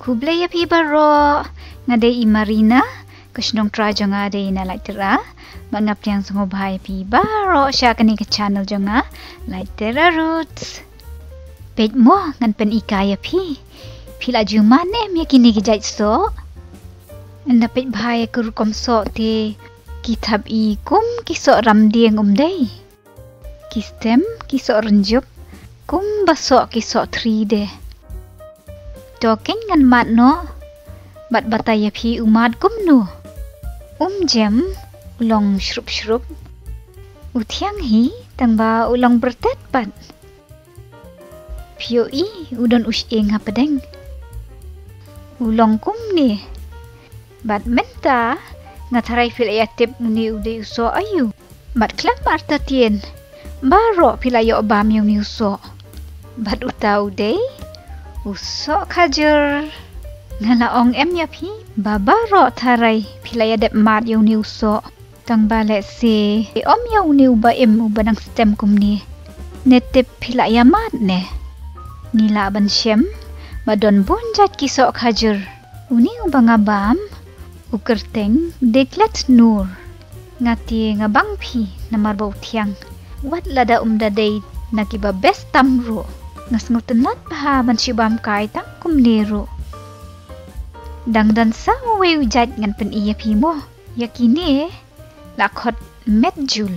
Kublaya pi baro ngade i marina kushnong tra jonga de ina like tera. Mangap yang sungo bhai pi baro sha kani ke channel jonga like tera roots pet mo ngan pen ikaya pi. Pila jumane mi kini ke jait so. Anda pet bhai ke rukom so te. Kitab i kum kisok ramdieng um dei. Kistem kisok renjup. Kum basok kisok 3 de Token ngan mat no. Bat bataya phi umat kum nu um jem ulong shrup shrup. Uthiang hi tang ba ulong bertet pat pio i udon us eng hapadeng ulong kum ni. Bat menta ngatharai fil ayatip ni ude uso ayu. Bat klam marta tien. Baro pilayo bam yung ni uso bat utau dei Usok kajur. Ngalaong em ya pi. Baba ro tarai. Pilaya dep mat yung ni usok. Tang bale si. Om yung ni uba em uba ng stem kum ni. Netip pilaya mat ne. Nila ban shem. Madon bunjat kisok kajur. Uni uba ngabam. Ukerteng deklet nur. Ngati ngabang pi namar bau. Wat lada umda day nakiba best tamro ngas ngutenlat paha man shibam kai tang kum nero. Dang dan sa we ujat ngan pen iya pimo. Ya kini lakot medjul.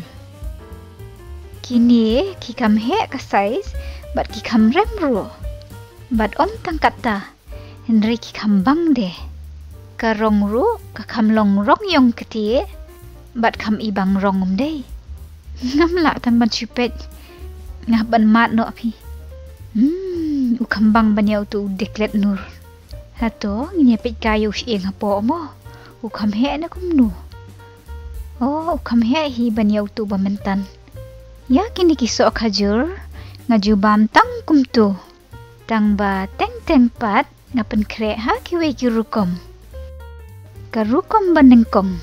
Kini ki kam he ka size bat ki kam remro. Bat om tang kata Henry ki kam bang de. Ka rong ru ka kam long rong yong keti bat kam ibang rong um de. Ngam la tan ban chupet. Ngah ban mat no api. Hmm, ukambang banyau tu deklet nur. Hato nyepit kayu sieng hapo mo. Ukam he na kum nu. Oh, ukam he hi banyau tu bamentan. Ya kini kiso kajur ngaju tang kum tu. Tang ba teng teng pat ngapen kre ha kiwe kirukom. Karukom banengkom.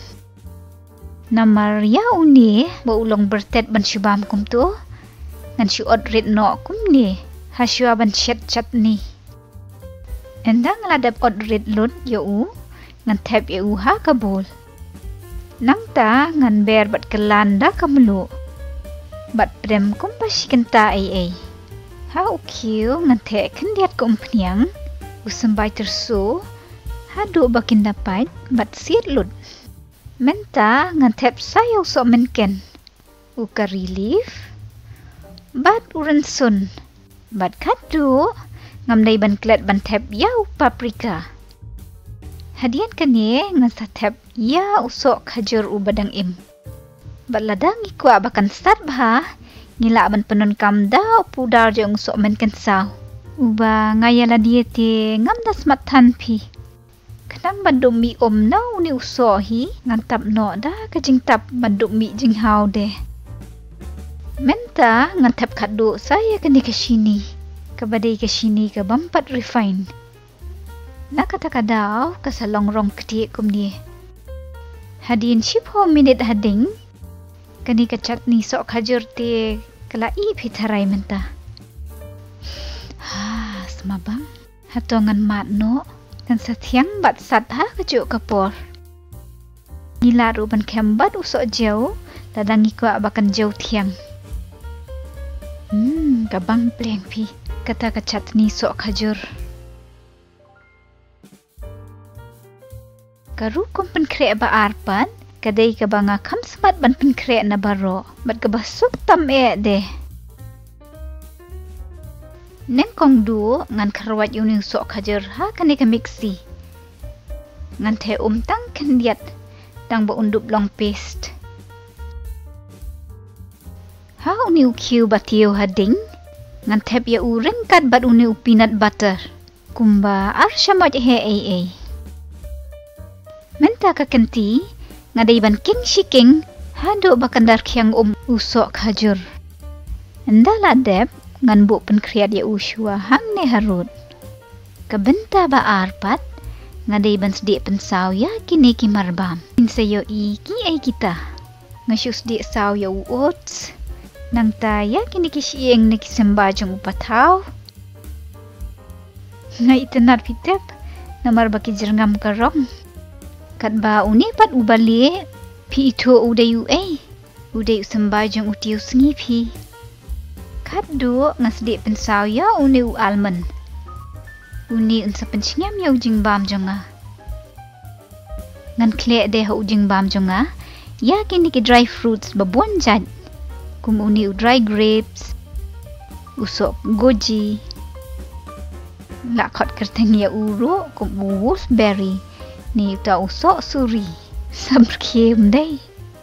Namar ya uni ba ulong bertet ban shubam kum tu. Ngan shi odrit no kum haswa ban chat chat ni. Enda ngeladap od red lut yo u ngan tap yo ha kabul. Nang ta ngan ber bat kelanda kamlu. Bat prem kum pasikan ta ai ai. Ha u kiu ngan te kendiat kum pniang. Usam bai tersu. Ha du bakin dapat bat siat lut. Menta ngan tap sayo so menken. Uka relief. Bat uran sun. Bat kadu ngam dai ban klet ban tep yau paprika. Hadian kani ngan sa tep ya usok kajur u badang im. Bat ladang ikwa bakan start bah ngila ban penun kam da pudar jong sok men saw. Uba ngaya la dia te ngam da smat tan pi. Kadang bandum mi om nau ni uso hi ngan tap no da kajing tap bandum mi jing hau de. Menta ngantap kado saya kini ke sini. Kabadai ke sini ke bampat refine. Nak kata kadau ke salong rong ketiak kum ni. Hadin shipho minit hading. Kani ke chutney sok kajur te kala i pitarai menta. Ha, semabang. Hatongan mat no. Kan satiang bat sat ha kejuk kapor. Nila ruban kembat usok jauh. Ladang ikwa bakan jauh tiang. Hmm, kabang pi. Kata ka chutney sok khajur. Karu kum pen kre ba arpan. Kadai ka banga kam semat ban pen kre na baro. Bat ka basuk tam e de. Neng kong du ngan karwat yuning sok khajur ha kani ka mixi. Ngan te um tang kendiat. Tang ba undup long paste. How ni kiu batio hading? Ngan tep ya u ringkat bat uni u peanut butter. Kumba ar shamot he ai ai. Menta ka kenti ngadai ban king shiking hado bakandar kyang um usok khajur. Ndala dep ngan bu pen kriat ya ushua hang ne harut. Kabenta ba arpat ngadai ban sedi pensaw ya kini ki marbam. Insayo i ki ai kita. Ngasyus di saw ya u oats. Nang taya kini kisieng na kisembajong upataw. Nga itenar pitep, namar baki jerngam karong. Kat ba uni pat ubali pi itu udayu eh. Udayu sembah jong utiu sengi pi. Kat du ngasdi pensau ya uni u almond. Uni unsa pencingyam ya ujing bam jonga. Ngan kle de ha ujing bam jonga. Ya kini ki dry fruits babuan jad. Kum uni u dry grapes. Usok goji. Lakot kerteng ya uru kum uwus berry. Ni ta usok suri. Sabr kiem.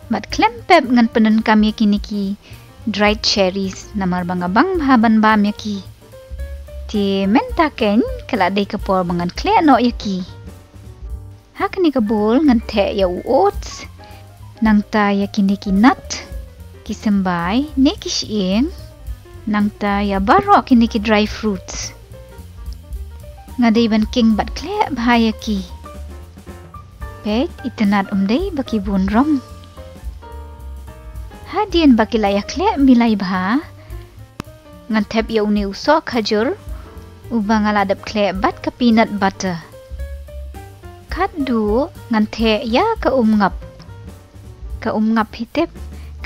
Mat klempep ngan penen kami kini ki dried cherries namar banga bang haban bam yaki. Ti menta ken kala day kapor bangan kle no yaki. Hak ni kabul ngan te ya oats. Nang ta ya kini ki nut. Kisembay ne kisien. Nang ta ya baro kini ki dry fruits. Nga king bat kle bahaya ki. Pet itenat umday baki bunrom. Hadian baki layak le milai bah. Ngan tep ya uni uso khajur. Ubang aladap kle bat ke peanut butter. Kat du ngan te ya ke umngap. Ke umngap hitip.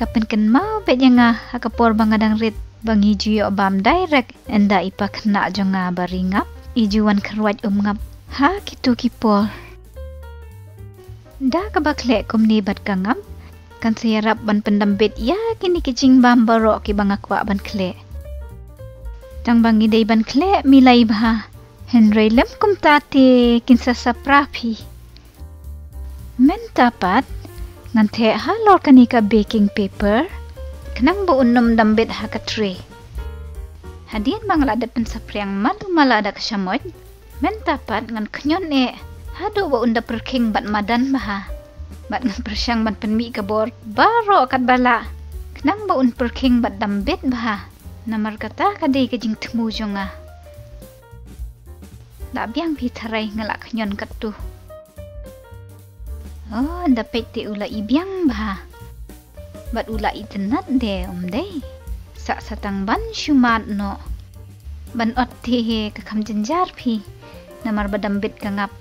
Kapan ken mau bet yang ha kapor bangadang rit bangi juyo bam direct enda ipa kena jonga baringap ijuan kerwat umngap ha kitu kipol. Da kabakle kumni bat kangam kan siarap ban pendambit ya kini kicing bam barok ki bangakwa ban kle. Tang bangi day ban kle milay bah. Henry lem kum tati kinsa sa prapi. Men tapat ngan the halor kanika baking paper kenang bu unum dambit ha ka tray. Hadian bang lada pen sapriang malu mala ada kasyamot. Men tapat ngan kenyon e. Hadu ba unda perking bat madan baha. Bat ngan persyang bat penmi kabor baro kat bala. Kenang ba un perking bat dambit baha. Namar kata kadai kajing temu jonga. Da biang pi tarai ngalak kenyon katu. Oh, dapat ti ula ibiang bah. Bat ula itenat de om de. Sa satang ban shumat no. Ban ot ti he kakam jenjar pi. Namar badambit kangap.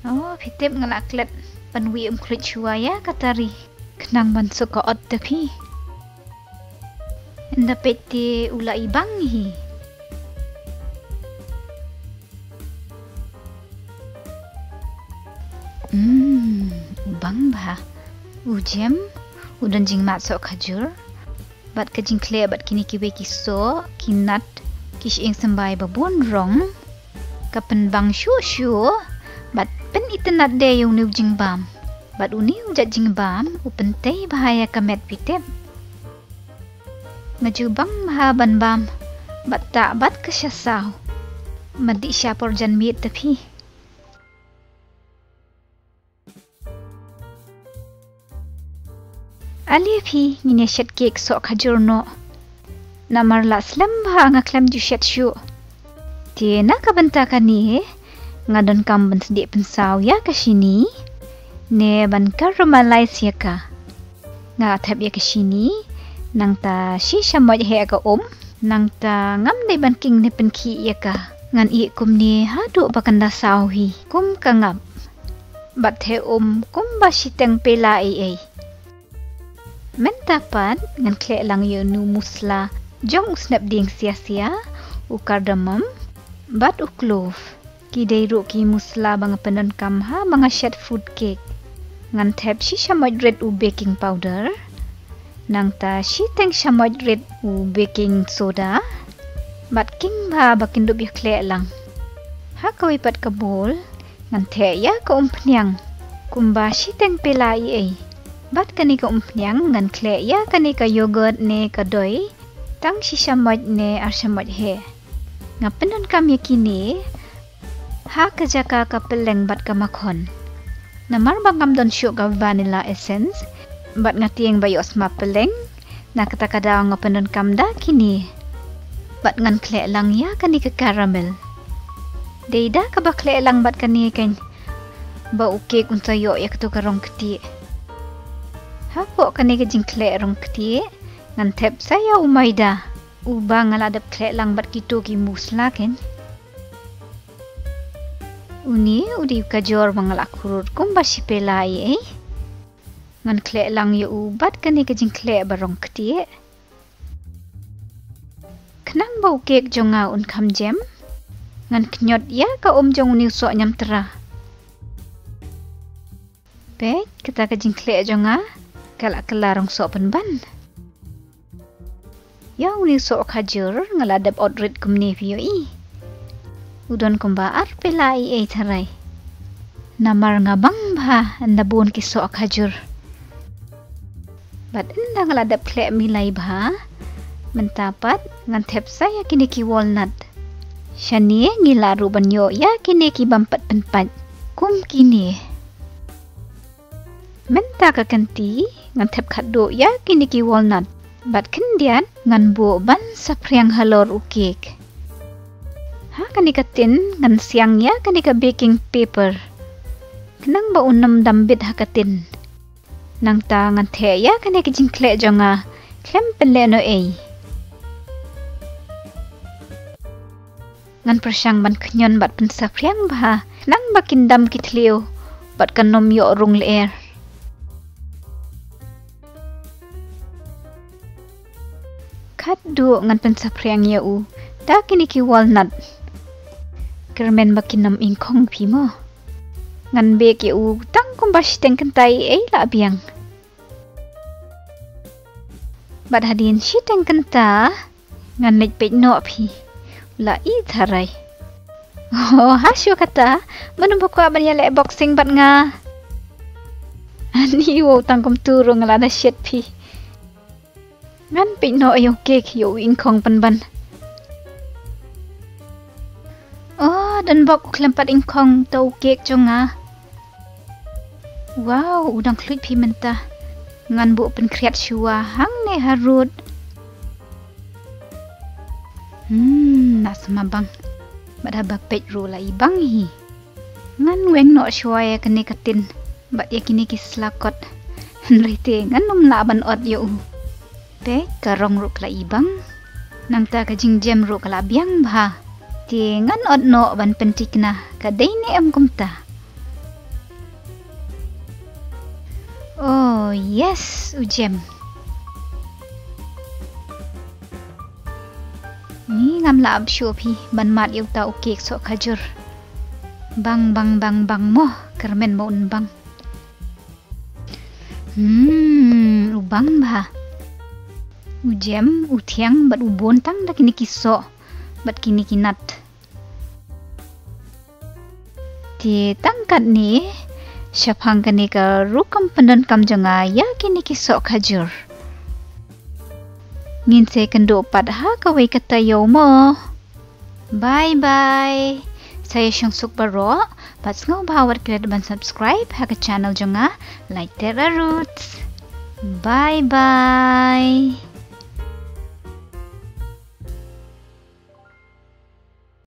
Oh, pitip ngalaklet. Ban wi um kulit ya katari. Kenang ban suka ot tapi. Dapat ti ula ibang hi. Ujem, udan jing mat so khajur. Bat ka jing kle bat kini kiwe kiso, kinat, kish ing sambay babun rong. Kapan bang shu shu, bat pen itenat de yung niw jing bam. Bat uni ujat jing bam, upentay bahaya kamet pitep. Ngajubang mahaban bam, bat tak bat kasyasaw. Madi siya por jan miit tapi. Ali ngine shet cake so khajur no. Namar la slam ba nga klam ju shet shu. Tiena ka banta ka ni ngadon kam ban sedi pensaw ya ka sini. Ne ban ka Malaysia ka. Nga thap ya ka sini nang ta shi shamoj he ka om nang ta ngam de ban king ne pen ki ya ka. Ngan i kum ni ha du ba kanda saw hi kum ka ngap. Bat he om kum ba shi teng pela ai ai. Men dapat ngan kle lang yo nu musla. Jong usnap ding sia-sia u cardamom bat u clove ki dei ki musla bang penon kam ha bang shed food cake. Ngan thep shi shamoj red u baking powder. Nang ta shi teng shamoj red u baking soda. Bat king ba bakin do bi lang. Ha kawi pat kabol ngan the ya ko umpnyang kumba shi teng pelai ai Bat kani ka umpnyang ngan kle ya kani ka yogurt ne ka doi tang si shamot ne ar shamot he. Nga penon kam yakini ha ka jaka ka peleng bat ka makhon. Namar bangam don syuk ka vanilla essence bat nga tieng bayos ma peleng na kata kada kam da kini. Bat ngan kle lang ya kani ka caramel. Deida ka ba kle lang bat kani kan ba uke kun sayo ya kato karong keti. Hapo kani ka jing kle rong kti ngan tep saya umaida uba ngaladap kle lang bat kito ki musla ken Uni udi kajor mangalak kurut kumba sipelai eh. Ngan kle lang yu ubat kani kajing kle barong ketie. Kenang bau kek jonga un kam jem. Ngan kenyot ya ka om jong uni sok nyam tera. Pek kita kajing kle jonga kalak kelarong sok penban. Ya uni sok kajur ngaladap odrit kumni piyo i udon kumbaar pilai ay taray. Namar nga bang ba nabun kiso akajur. Bat enda ngaladap kle milay ba? Mentapat ngan tep saya kini ki walnut. Shani ngilaru banyo ya kini ki bampat penpat. Kum kini. Menta ka kanti ngan tep kado ya kini ki walnut. Bat kendian ngan bu ban sa priang halor ukik ha kanika tin ngan siang ya kanika baking paper. Kenang ba unam dambit hakatin nang ta ngan the ya kanika jingkle jonga klem pele no ei ngan persyang ban kenyon bat pen sapriang ba nang ba kindam kitlio bat kanom yo rung leer du ngan pen sapriang ya u da kini ki walnut kermen makinam ingkong pimo. Ngan be ki u tang kumbash teng kentai ei la biang. Bad hadin shi teng kenta ngan nek pe no pi. La i tharai. Oh, hasyo kata, manum ko aban ya le boxing bat nga. Ani wo tang kum turu ngala na shit pi. Ngan pe no yo kek yo ingkong pan ban. dan bok klempat ingkong tau kek jonga. Wow, udang klik pimenta. Ngan bu pen kriat shua hang ne harut. Hmm, nak sama bang. Bada bapet ru la ibang hi. Ngan weng no shua ya kene katin. Bat ya kini kislakot. Nrite ngan num laban ot yo. Pe karong ru kla ibang. Nang ta ka jing jem ru kala biang bah ti ngan od no ban pentik na kadai ni am. Oh yes ujem. Ni ngam la ab shopi ban mat yu ta ukek so khajur. Bang bang bang bang mo kermen mo bang. Hmm, ubang ba. Ujem, utiang, bat ubon tang dak ini kisok bat kini kinat. Di tangkat ni syapang kini ke rukam pendan kam janga ya kini kisok kajur ngin se kendo pat ha kawai kata mo. Bye bye saya Syang Suk Baro. Pat ngau bawat kira ban subscribe ha ke channel janga like Terra Roots. Bye bye